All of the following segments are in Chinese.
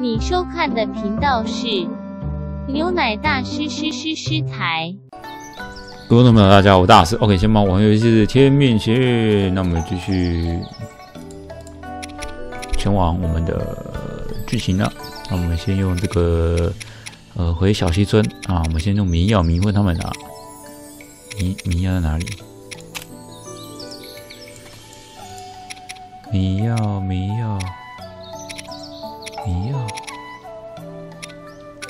你收看的频道是牛奶大师师师师台。各位朋友，大家好，我大师。OK，先帮玩游戏是《天命奇》，那我们继续前往我们的剧情了。那我们先用这个呃回小溪村啊，我们先用迷药迷昏他们啊。迷迷药在哪里？迷药迷药迷药，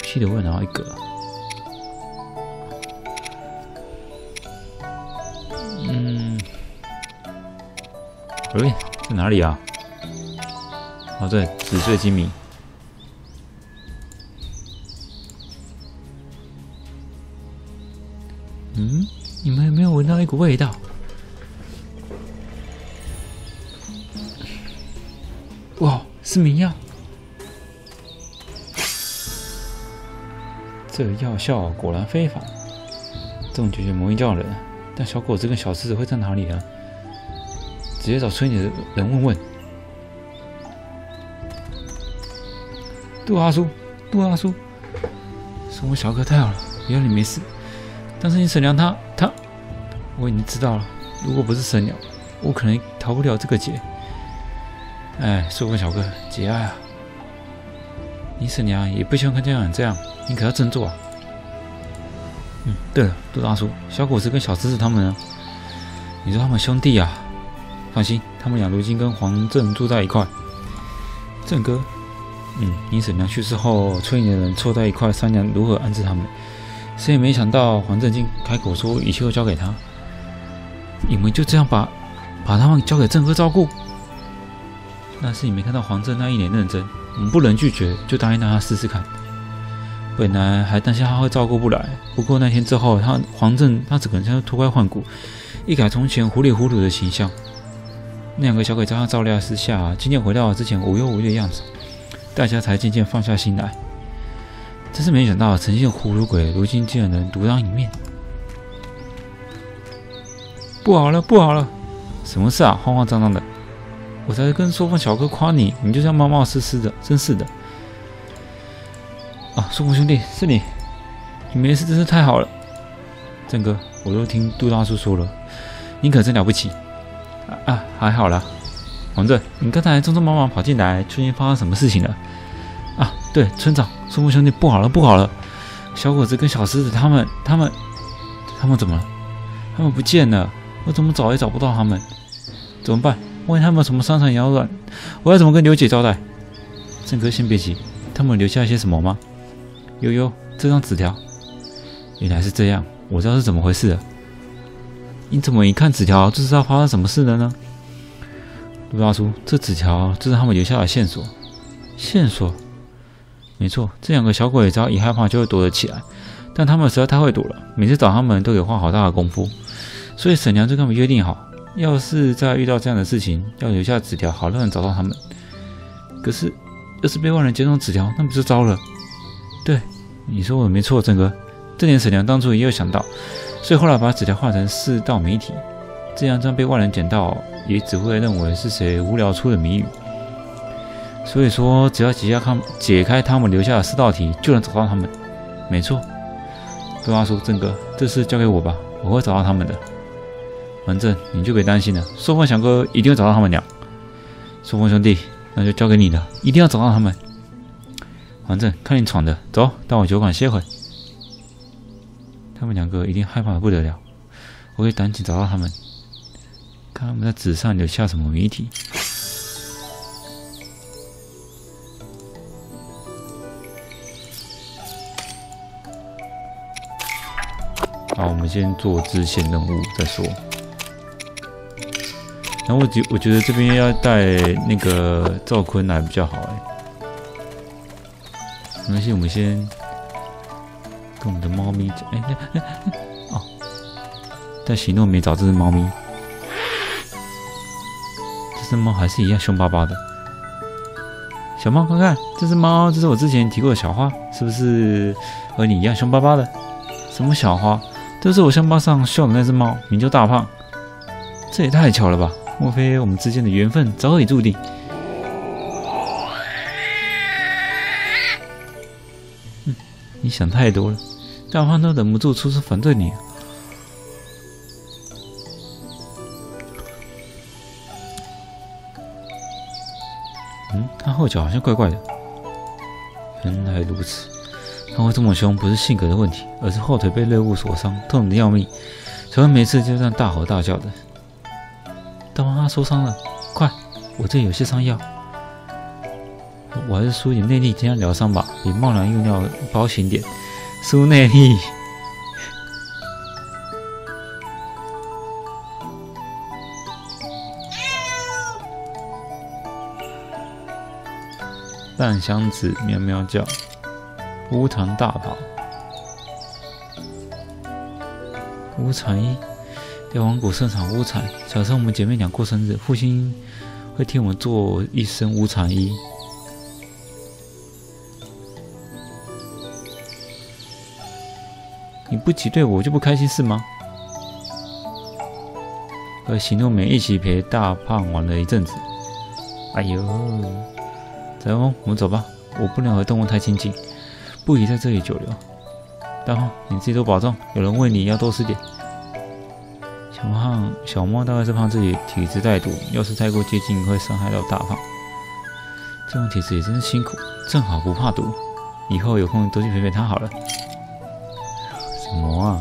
记得我有拿到一个。嗯，喂，在哪里啊？哦，对，纸醉金迷。嗯，你们有没有闻到一股味道？哇，是迷药！这药效果然非凡，这种绝学魔音叫人。但小果子跟小狮子会在哪里呢？直接找村里的人问问。杜阿叔，杜阿叔，是我小哥太好了，原来你没事。但是你沈良他他，我已经知道了。如果不是沈良，我可能逃不了这个劫。哎，说过小哥节哀啊！你婶娘也不希望看家长这样，你可要振作啊！嗯，对了，杜大叔，小果子跟小侄子他们呢？你说他们兄弟啊？放心，他们俩如今跟黄正住在一块。正哥，嗯，你婶娘去世后，村里的人凑在一块商量如何安置他们。谁也没想到黄正竟开口说一切都交给他。你们就这样把把他们交给正哥照顾？那是你没看到黄正那一脸认真，我们不能拒绝，就答应让他试试看。本来还担心他会照顾不来，不过那天之后，他黄正他整个人像脱胎换骨，一改从前糊里糊涂的形象。那两个小鬼在他照料之下，渐渐回到了之前无忧无虑的样子，大家才渐渐放下心来。真是没想到，曾经的葫芦鬼，如今竟然能独当一面。不好了，不好了！什么事啊？慌慌张张的。我才跟说风小哥夸你，你就像冒冒失失的，真是的。啊，说风兄弟，是你，你没事真是太好了。正哥，我都听杜大叔说了，你可真了不起。啊，还好啦。黄正，你刚才匆匆忙忙跑进来，究竟发生什么事情了？啊，对，村长，说风兄弟，不好了，不好了！小伙子跟小狮子他们，他们，他们怎么了？他们不见了，我怎么找也找不到他们，怎么办？万一他们什么商场扰乱，我要怎么跟刘姐交代？正哥，先别急，他们留下些什么吗？悠悠，这张纸条，原来是这样，我知道是怎么回事了。你怎么一看纸条就知道发生什么事了呢？陆大叔，这纸条这是他们留下的线索。线索？没错，这两个小鬼只要一害怕就会躲得起来，但他们实在太会躲了，每次找他们都得花好大的功夫，所以沈娘就跟他们约定好。要是再遇到这样的事情，要留下纸条，好让人找到他们。可是，要是被外人捡走纸条，那不就糟了？对，你说我没错，郑哥。这点沈良当初也有想到，所以后来把纸条画成四道谜题，这样这样被外人捡到，也只会认为是谁无聊出的谜语。所以说，只要解下他解开他们留下的四道题，就能找到他们。没错。杜阿叔，郑哥，这事交给我吧，我会找到他们的。反正你就别担心了，说风小哥一定会找到他们俩。说风兄弟，那就交给你了，一定要找到他们。反正看你闯的，走到我酒馆歇会。他们两个一定害怕的不得了，我会赶紧找到他们，看他们在纸上留下什么谜题。好，我们先做支线任务再说。然后我觉我觉得这边要带那个赵坤来比较好哎，没关系，我们先跟我们的猫咪讲，哎哎哎哦，但喜诺没找这只猫咪，这只猫还是一样凶巴巴的。小猫，快看这只猫，这是我之前提过的小花，是不是和你一样凶巴巴的？什么小花？这是我相巴上绣的那只猫，名叫大胖。这也太巧了吧！莫非我们之间的缘分早已注定？你想太多了，大胖都忍不住出声反对你。嗯，他后脚好像怪怪的。原来如此，他会这么凶，不是性格的问题，而是后腿被猎物所伤，痛得要命，才会每次就这样大吼大叫的。大胖他受伤了，快，我这有些伤药。我还是输点内力，这样疗伤吧，比贸然用药保险点。输内力。蛋香子喵喵叫，乌糖大跑，乌蝉衣，要王谷盛产乌蝉。假设我们姐妹俩过生日，父亲会替我们做一身乌蝉衣。你不挤兑我就不开心是吗？和行动美一起陪大胖玩了一阵子。哎呦！彩虹，我们走吧。我不能和动物太亲近，不宜在这里久留。大胖，你自己多保重。有人喂你要多吃点。小胖，小猫大概是怕自己体质带毒，要是太过接近会伤害到大胖。这种体质也真是辛苦，正好不怕毒。以后有空多去陪陪它好了。什么啊？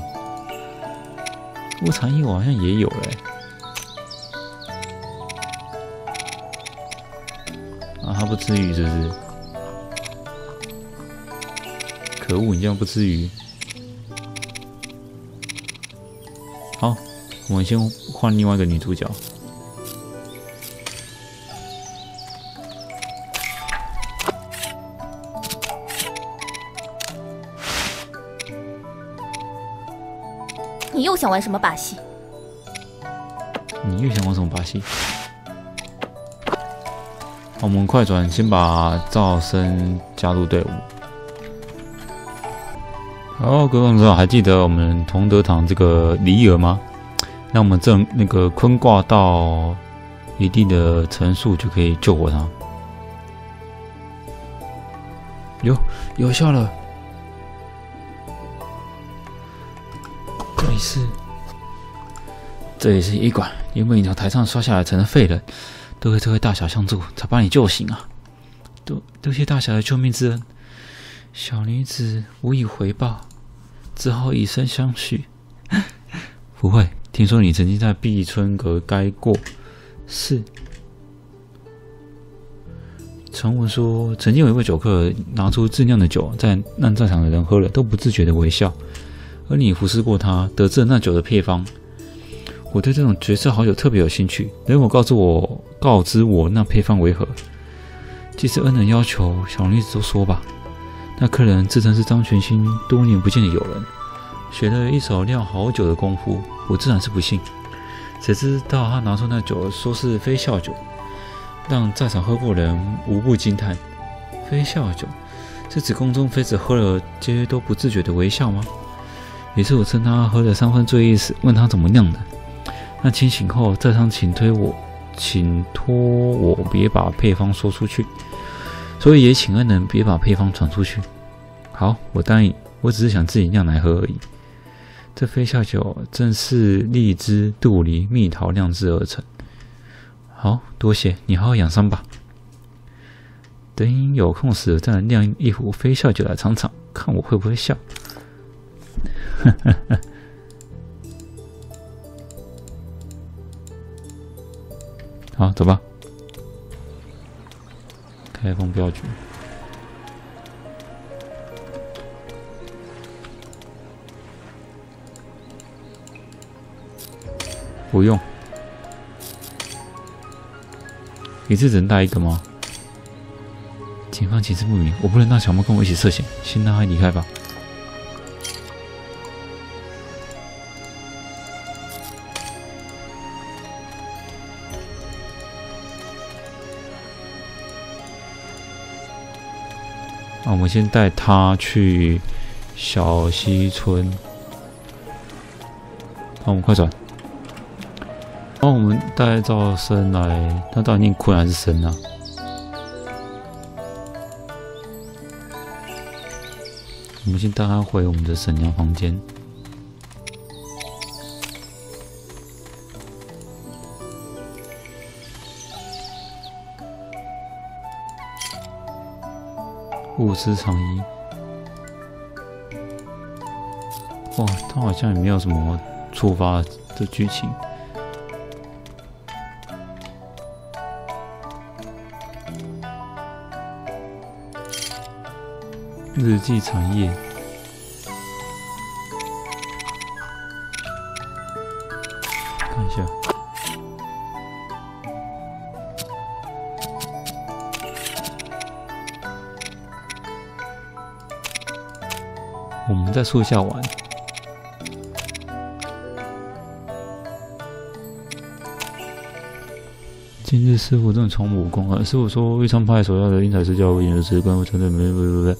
乌蝉衣我好像也有嘞。他不吃鱼是不是？可恶，你这样不吃鱼。好，我们先换另外一个女主角。你又想玩什么把戏？你又想玩什么把戏？我们快转，先把赵生加入队伍。好，各位观众还记得我们同德堂这个离儿吗？那我们正那个坤卦到一定的层数就可以救活他。有有效了。这里是这里是医馆，因为你从台上摔下来成了废人。多亏这位大侠相助，才把你救醒啊！多多谢大侠的救命之恩，小女子无以回报，只好以身相许。不会，听说你曾经在碧春阁待过，是？传闻说，曾经有一位酒客拿出自酿的酒，在让在场的人喝了都不自觉的微笑，而你服侍过他，得知了那酒的配方。我对这种绝色好酒特别有兴趣，能否告诉我、告知我那配方为何？既是恩人要求，小女子就说吧。那客人自称是张全新多年不见的友人，学了一手酿好酒的功夫，我自然是不信。谁知道他拿出那酒，说是飞笑酒，让在场喝过人无不惊叹。飞笑酒是指宫中妃子喝了皆都不自觉的微笑吗？于是我趁他喝了三分醉意时，问他怎么酿的。那清醒后，再商请推我，请托我别把配方说出去，所以也请恩人别把配方传出去。好，我答应。我只是想自己酿来喝而已。这飞笑酒正是荔枝、杜梨、蜜桃酿制而成。好多谢你，好好养伤吧。等有空时再酿一壶飞笑酒来尝尝，看我会不会笑。哈哈。好，走吧。开封镖局。不用。一次只能带一个吗？警方情势不明，我不能让小猫跟我一起涉险，先让它离开吧。那我们先带他去小溪村。好，我们快转。我们带赵生来，他到底念坤还是生啊？我我们先带他回我们的婶娘房间。物资长衣。哇，他好像也没有什么触发的剧情。日记产业，看一下。我们在树下玩。今日师傅正从武功啊！师傅说，玉昌派所要的因材施教，引的是关乎团队没不不不。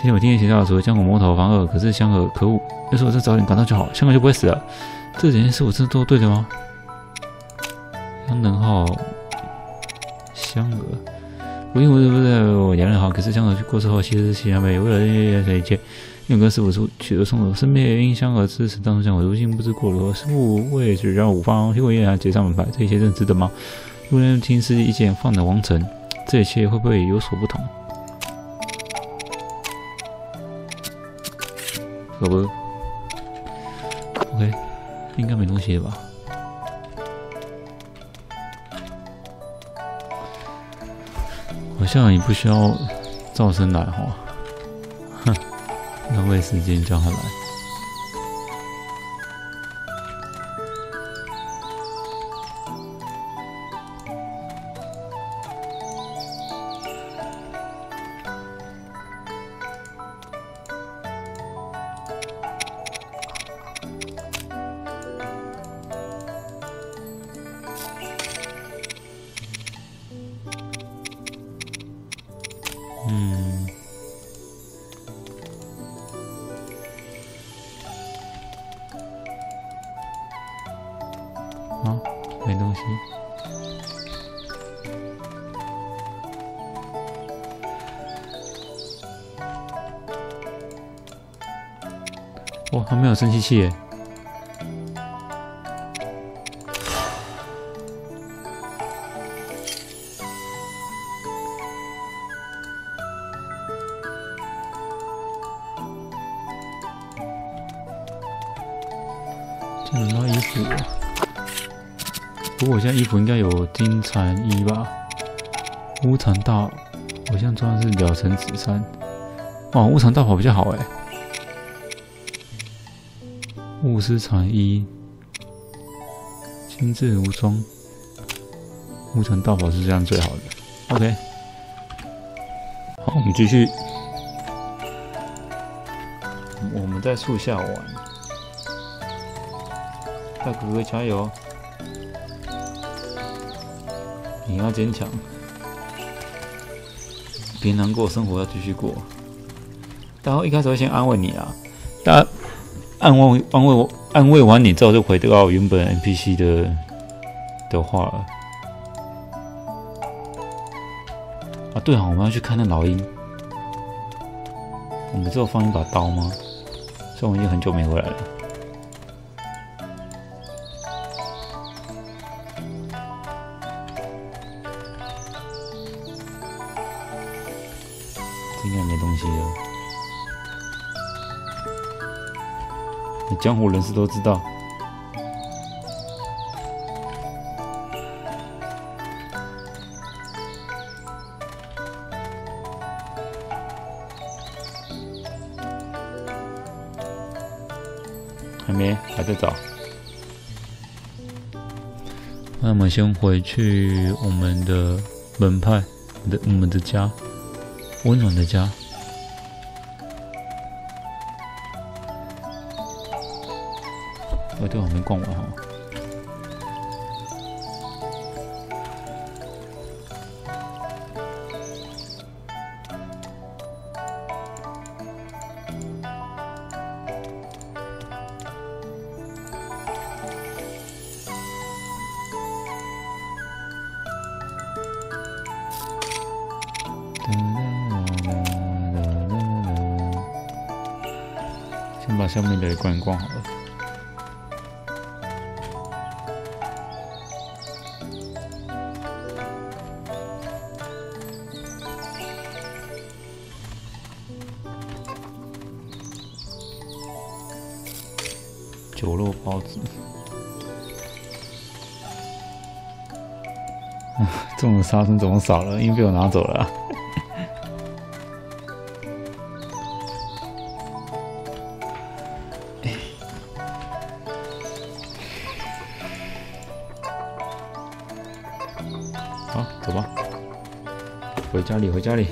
今天我听见学校说江湖魔头庞二，可是香河可恶，要是我再早点赶到就好，香河就不会死了。这几件事我真的都对的吗？杨能浩。香娥，不因为不是我杨人好，可是香娥去过世后，其实是香妹为了这这一切，用跟师傅出取得送走，身边因香娥支持当初香娥，如今不知过如何。师傅为取让五方，结果依然结上门派，这一切真值得吗？如人听师意见，放了王城，这一切会不会有所不同？可不，OK，应该没东西了吧？好像也不需要噪声来哈，哼，浪费时间叫他来。哇，还没有生气器耶！捡到衣服，不过我现在衣服应该有金蝉衣吧？乌场大，我现在穿的是鸟城紫衫。哇，乌场大跑比较好哎。雾丝长衣，精致无装，乌场大跑是这样最好的。OK，好，我们继续。我们在树下玩。大哥哥加油！你要坚强，别难过，生活要继续过。然后一开始会先安慰你啊，大家安慰安慰我，安慰完你之后就回到原本 NPC 的的话了。啊，对啊，我们要去看那老鹰。我们只有放一把刀吗？所以我已经很久没回来了。江湖人士都知道。还没，还在找。那我们先回去我们的门派我们的我们的家。温暖的家，先把下面的逛一逛好了。酒肉包子，啊，这种沙僧怎么少了？因为被我拿走了、里，回家里。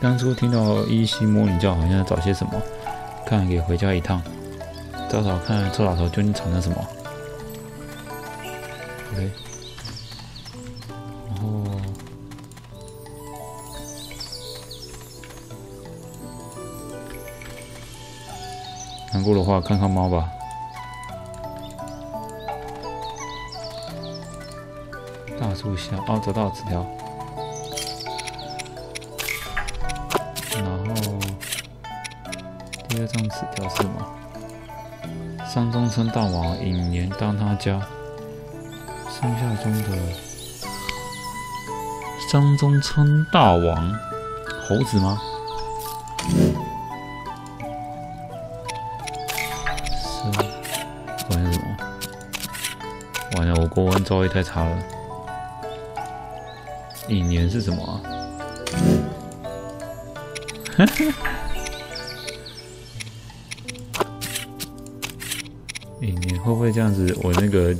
当初听到依稀摸你叫，好像在找些什么，看来可以回家一趟，找找看臭老头究竟藏了什么。过的话，看看猫吧。大树下，哦，找到纸条。然后第二张纸条是什么？山中村大王引年当他家，山下中的山中村大王猴子吗？玩什么？完了，我国文造诣太差了。引年是什么啊？引年会不会这样子？我那个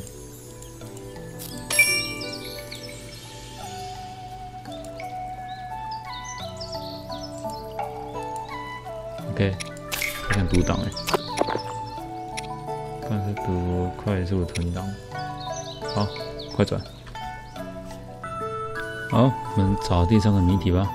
读快速存档，好，快转，好，我们找第三个谜题吧。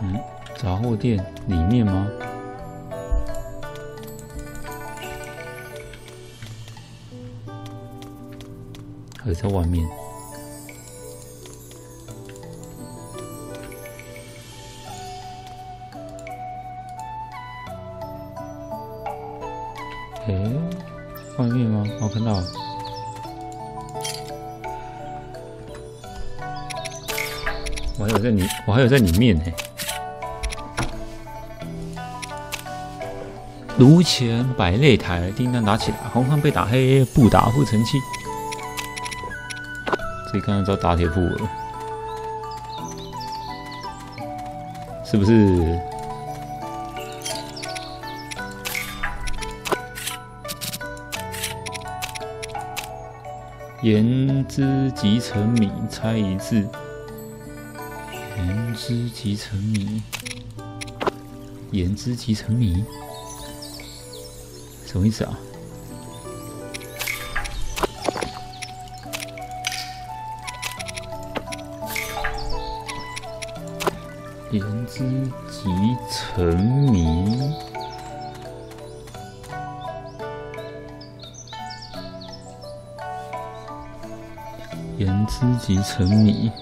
嗯，杂货店里面吗？还是在外面？在里，我还有在里面呢。炉前摆擂台，订单打起来，红方被打黑，不打不成器。这刚刚知道打铁铺了，是不是？言之即成米，猜一字。言之即成谜，言之即成谜，什么意思啊？言之即成谜，言之即成谜。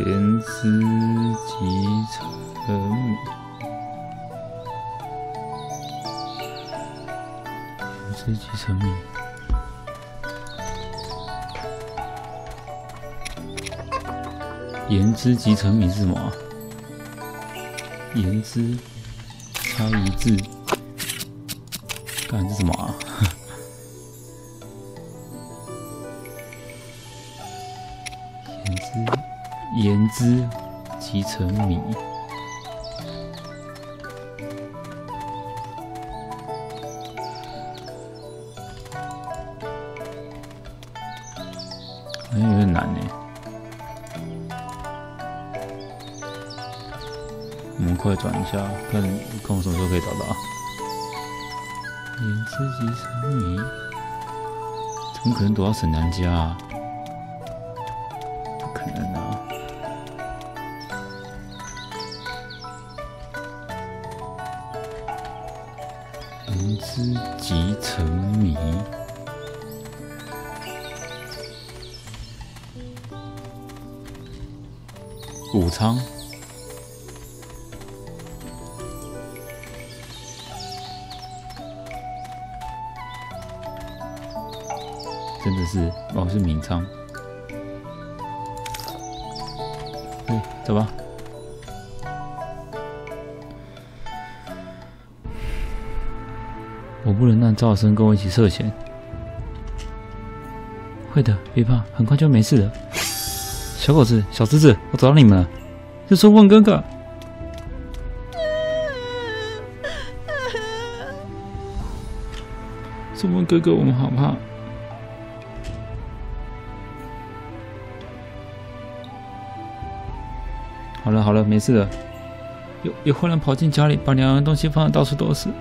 言之即成谜，言之即成谜。言之即成谜是什么啊？言之差一字，干是什么啊？盐之言之即成米。好像有点难呢。我们快转一下，看看我什么时候可以找到。言之即成米，怎么可能躲到沈娘家啊？谷仓，真的是哦，是闵昌。哎，走吧。我不能让赵生跟我一起涉险。会的，别怕，很快就没事了。小狗子，小侄子，我找到你们了，是孙问哥哥。孙问哥哥，我们好不。好好了好了，没事了。有有坏人跑进家里，把两样东西放的到处都是。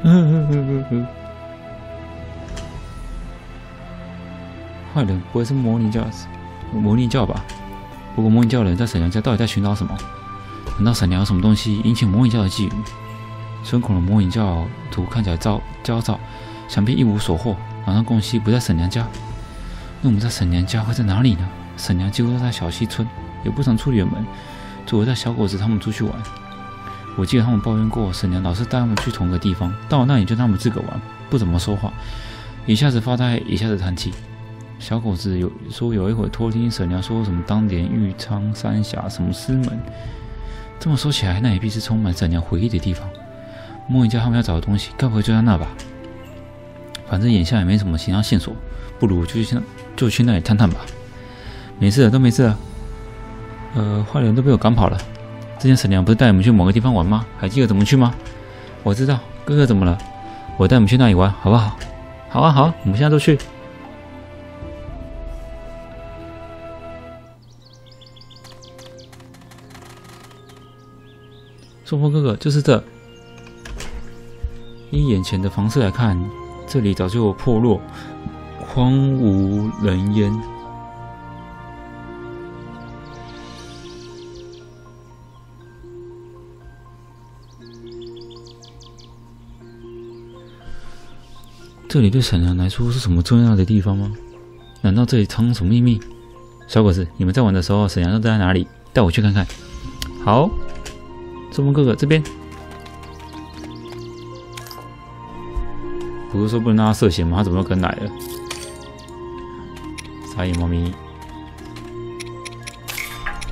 坏人不会是魔灵教魔灵教吧？不过魔影教人在沈娘家到底在寻找什么？难道沈娘有什么东西引起魔影教的觊觎？孙孔的魔影教徒看起来焦焦躁，想必一无所获。难道贡西不在沈娘家？那我们在沈娘家会在哪里呢？沈娘几乎都在小溪村，也不常出远门，只会带小狗子他们出去玩。我记得他们抱怨过，沈娘老是带他们去同个地方，到了那里就他们自个玩，不怎么说话，一下子发呆，一下子叹气。小狗子有说有一会偷听沈娘说什么当年玉昌三峡什么师门，这么说起来，那也必是充满沈娘回忆的地方。摸一下他们要找的东西，该不会就在那吧？反正眼下也没什么其他线索，不如就去就去那里探探吧。没事了，都没事。呃，坏人都被我赶跑了。之前沈娘不是带你们去某个地方玩吗？还记得怎么去吗？我知道，哥哥怎么了？我带你们去那里玩，好不好？好啊，好，我们现在都去。东风哥哥，就是这。依眼前的房舍来看，这里早就破落、荒无人烟。这里对沈阳来说是什么重要的地方吗？难道这里藏什么秘密？小伙子，你们在玩的时候，沈阳都在哪里？带我去看看。好。中风哥哥这边，不是说不能让他涉险吗？他怎么又跟来了？撒野猫咪，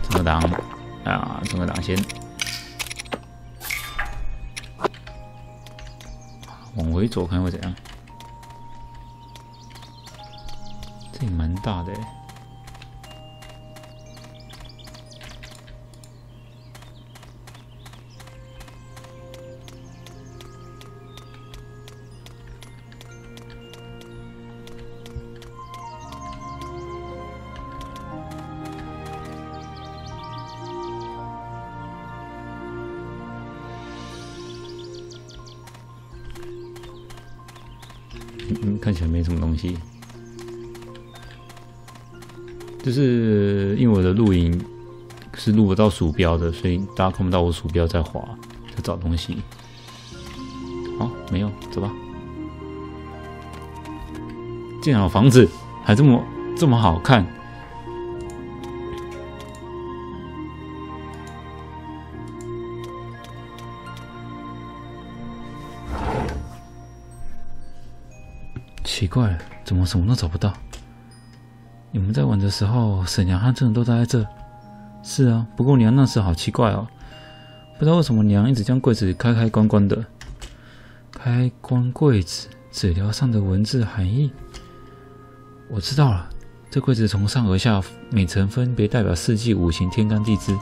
中个挡啊，中个挡先，往回走看会怎样？这也蛮大的。到鼠标的，所以大家看不到我鼠标在滑，在找东西。好，没有，走吧。竟然有房子，还这么这么好看。奇怪，怎么什么都找不到？你们在玩的时候，沈阳和真的都待在这。是啊，不过娘那时好奇怪哦，不知道为什么娘一直将柜子开开关关的。开关柜子，纸条上的文字含义，我知道了。这柜子从上而下每层分别代表四季五行天干地支，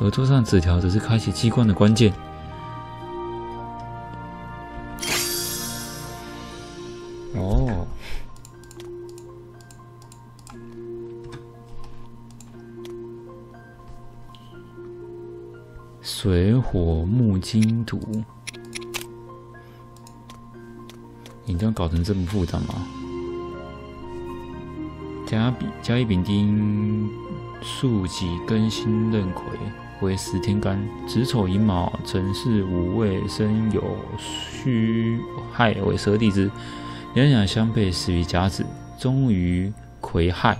而桌上纸条则是开启机关的关键。火木金土，你这样搞成这么复杂吗？甲丙甲乙丙丁戊己庚辛壬癸为十天干，子丑寅卯辰巳午未申酉戌亥为十二地支，两两相配始于甲子，终于癸亥。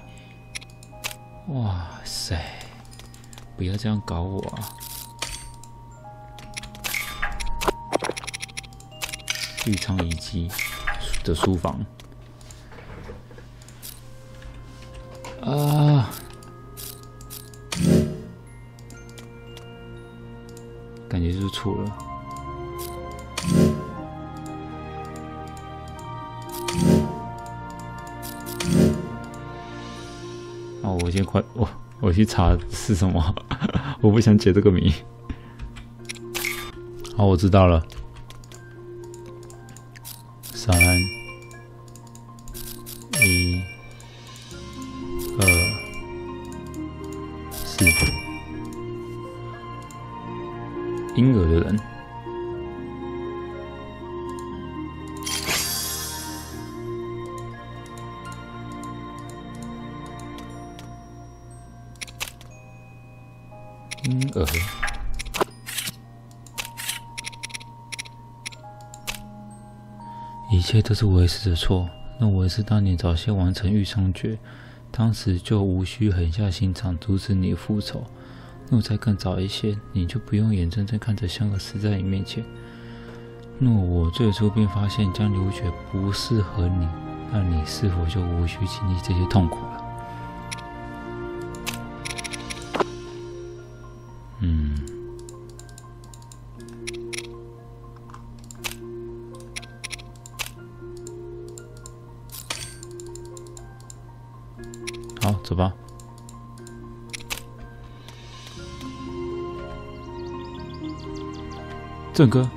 哇塞！不要这样搞我啊！玉昌遗迹的书房。啊！感觉就是错了。哦，我先快我我去查是什么，我不想解这个谜。好，我知道了。是为师的错。那为师当年早些完成御伤诀，当时就无需狠下心肠阻止你复仇。若再更早一些，你就不用眼睁睁看着香儿死在你面前。若我最初便发现江流血不适合你，那你是否就无需经历这些痛苦了？走吧。郑哥。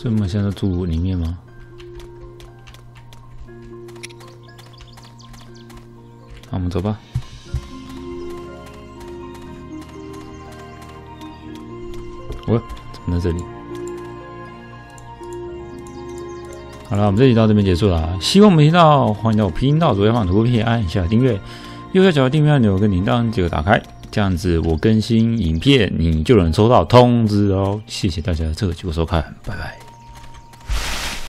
所以我们现在住里面吗？那我们走吧。我怎么在这里？好了，我们这集到这边结束了。希望我们听到，欢迎到频道左下方图片按一下订阅，右下角的订阅按钮跟铃铛记得打开。这样子，我更新影片，你就能收到通知哦。谢谢大家这个收看，拜拜。